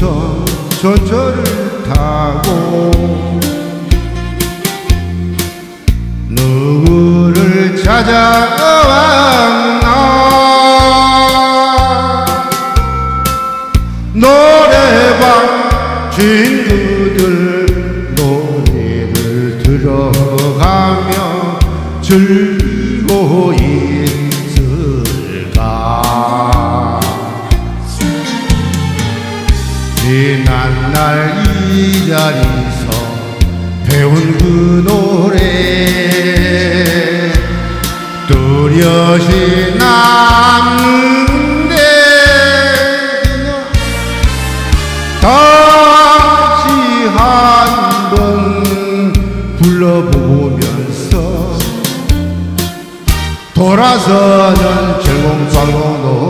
전철을 타고 누구를 찾아왔나? 노래방 친구들 노래를 들어가며 즐기고 있 이 자리서 배운 그 노래. 뚜렷이 남는데 다시 한번 불러보면서 돌아서는 철공철공 노래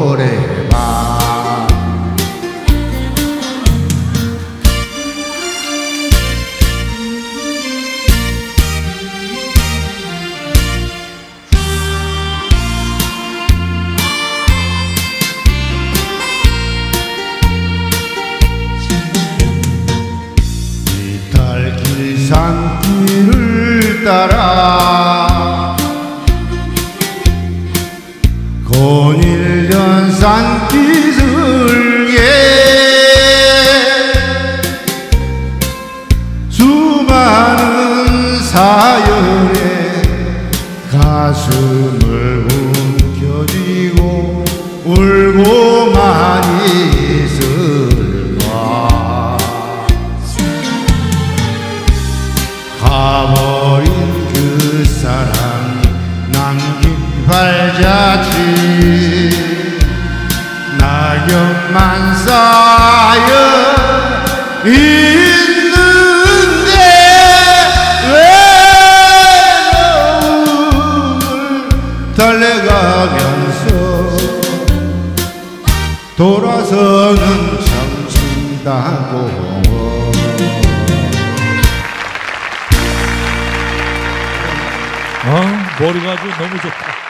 산길을 따라 곤일전 산기슭에 수많은 사연에 가슴 낙엽만 쌓여 있는데 외로움을 달래가면서 돌아서는 참친다고 아, 머리가 아주 너무 좋다.